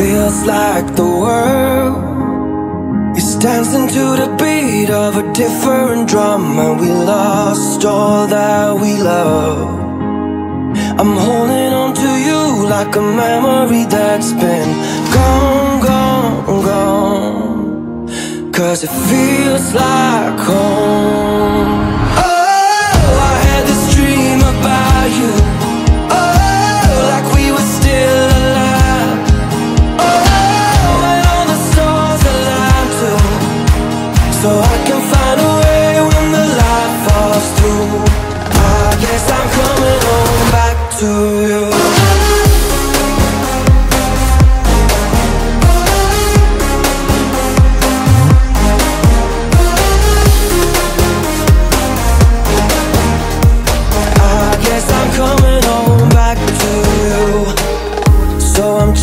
feels like the world is dancing to the beat of a different drum, and we lost all that we love. I'm holding on to you like a memory that's been gone, gone, gone. Cause it feels like home.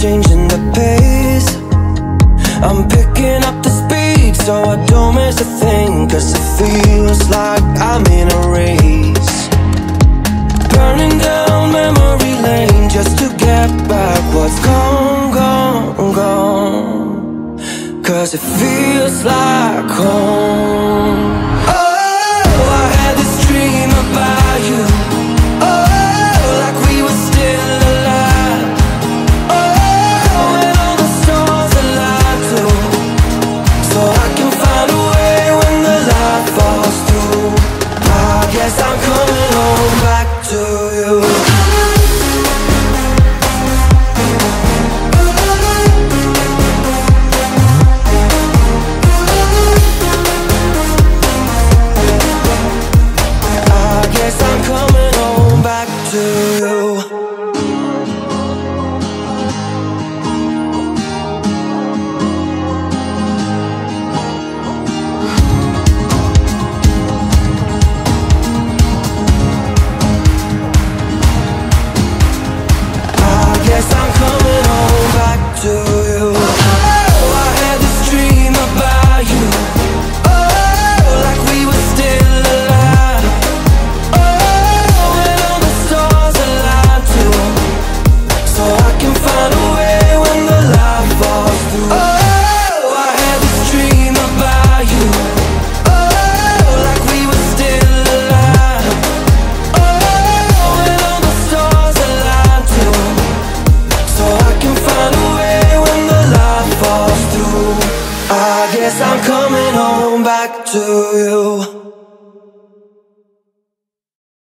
Changing the pace. I'm picking up the speed so I don't miss a thing. Cause it feels like I'm in a race. Burning down memory lane just to get back what's gone, gone, gone. Cause it feels like home. I'm I'm coming home back to you.